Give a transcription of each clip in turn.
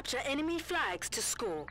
Capture enemy flags to score.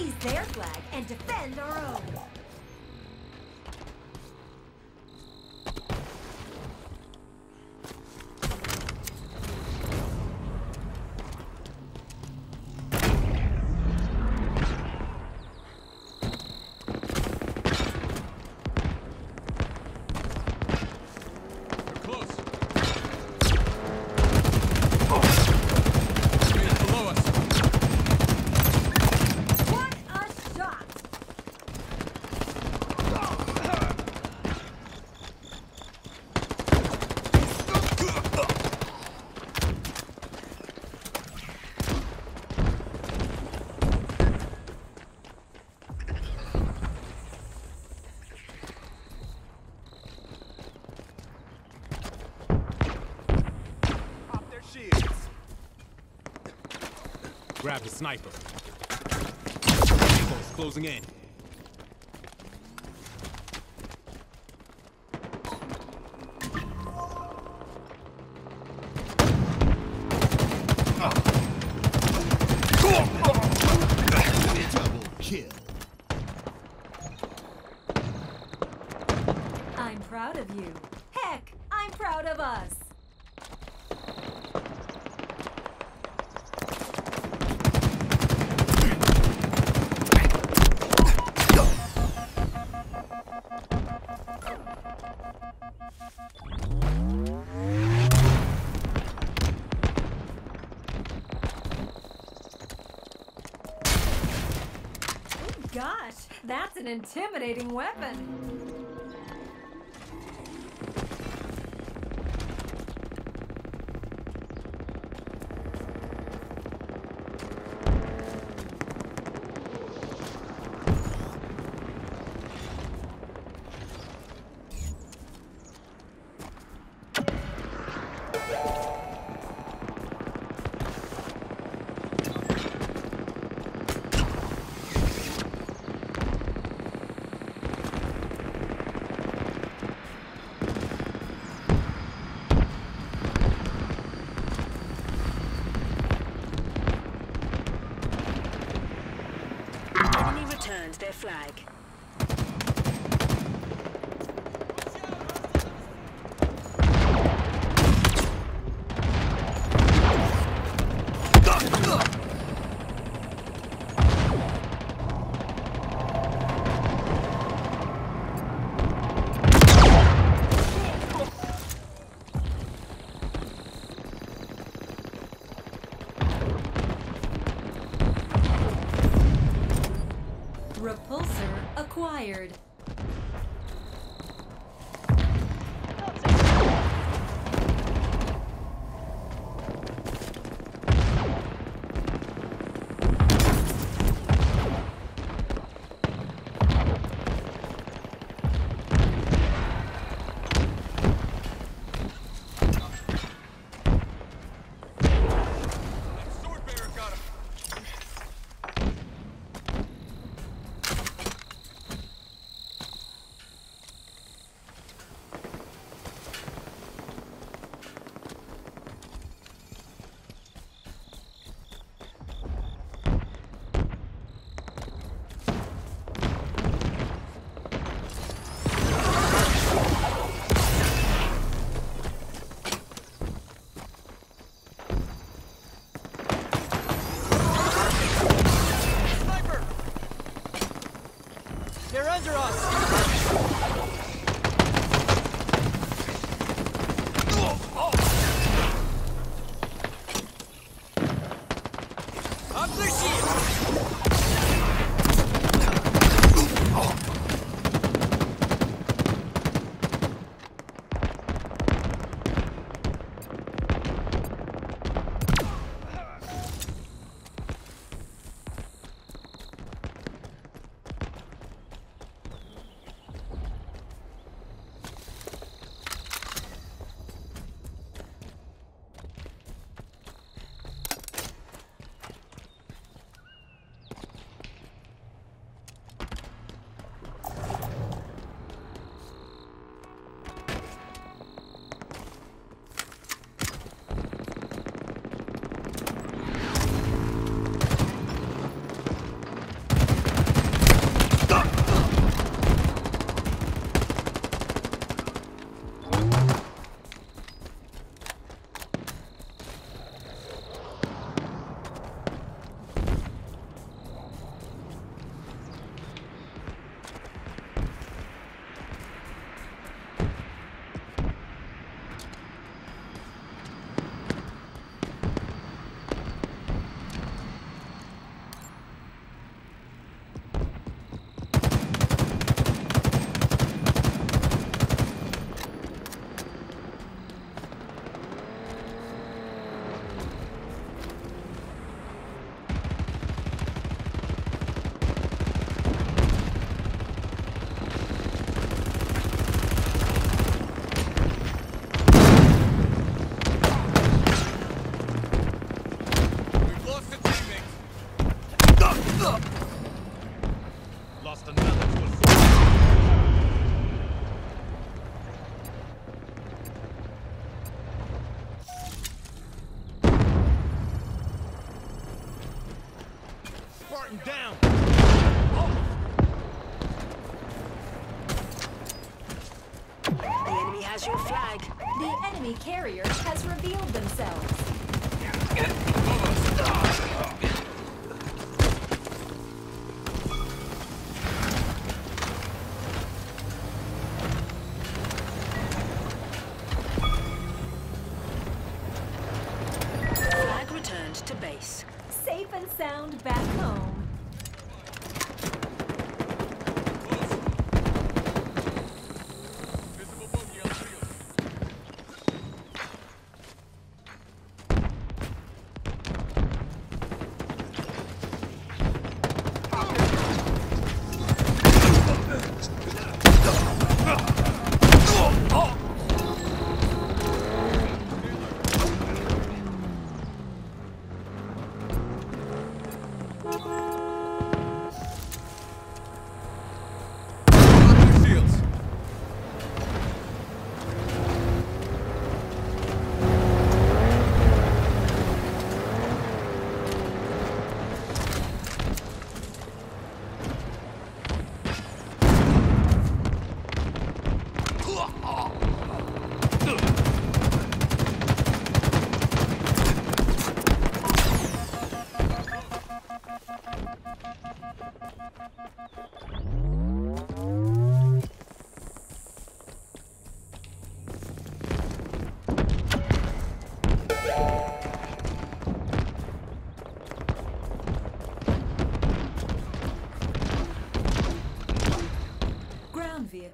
Seize their flag and defend our own. Sniper. Closing in. Gosh, that's an intimidating weapon. Enemy returned their flag. Repulsor acquired.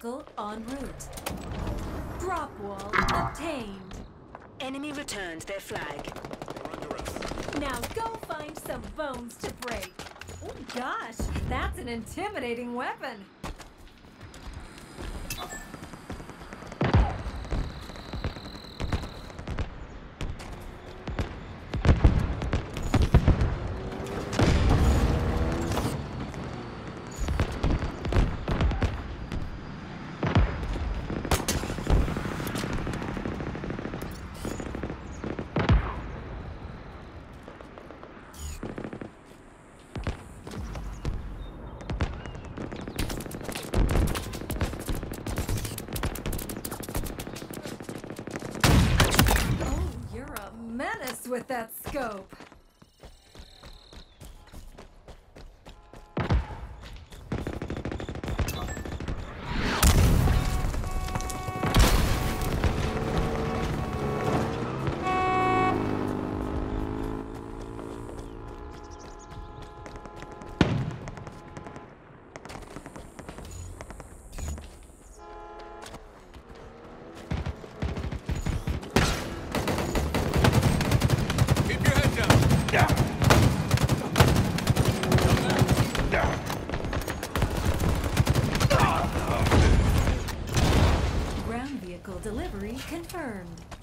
Vehicle en route. Drop wall obtained. Enemy returned their flag. We're under arrest. Now go find some bones to break. Oh gosh, that's an intimidating weapon. Menace with that scope. Confirmed.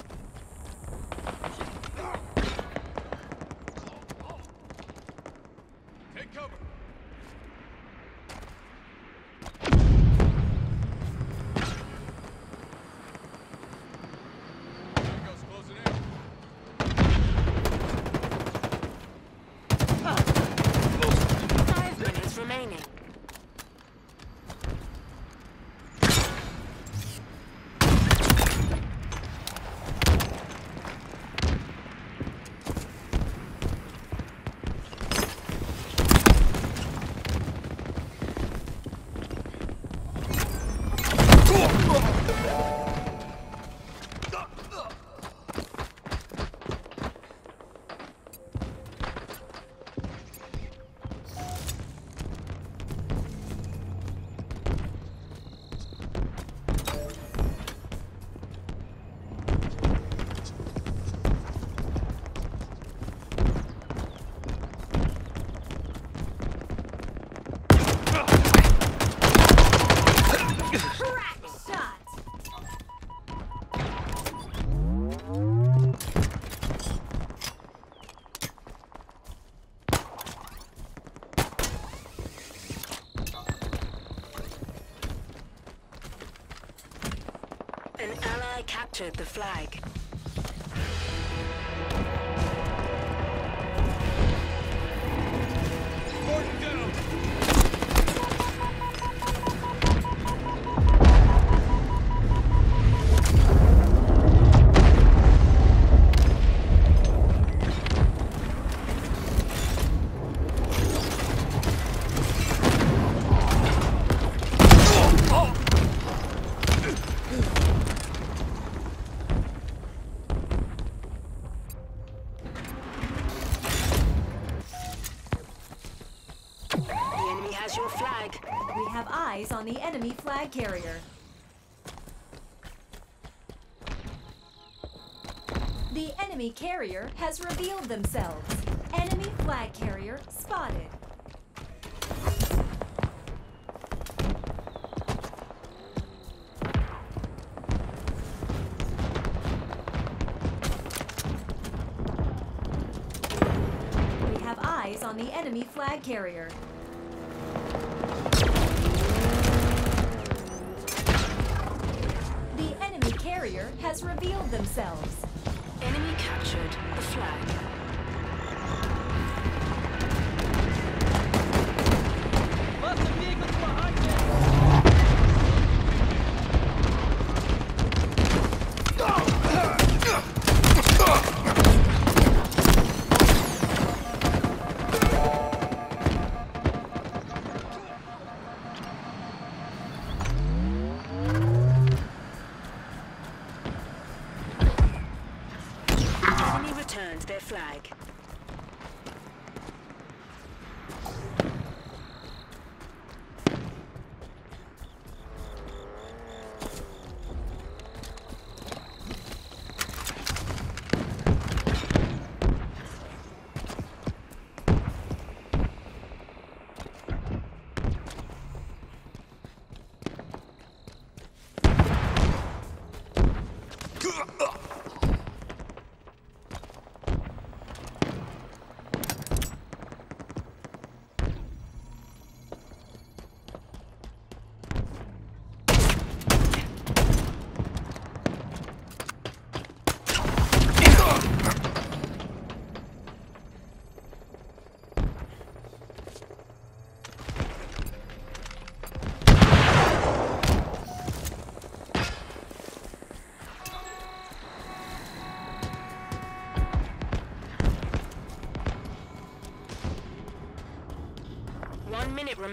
Flag. Flag carrier. The enemy carrier has revealed themselves. Enemy flag carrier spotted. We have eyes on the enemy flag carrier. Has revealed themselves. Enemy captured the flag.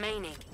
Remaining.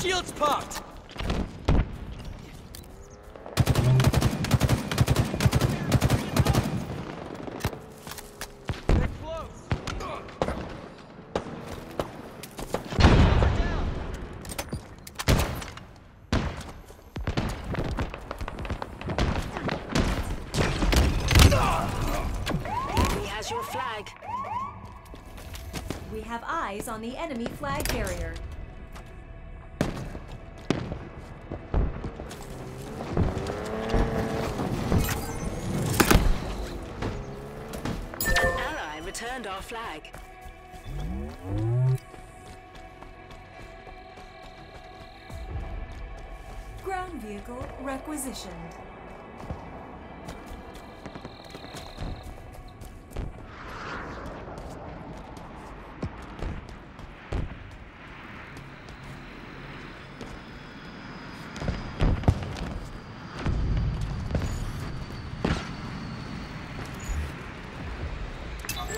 Shield's popped! We have eyes on the enemy flag our flag. Ground vehicle requisitioned.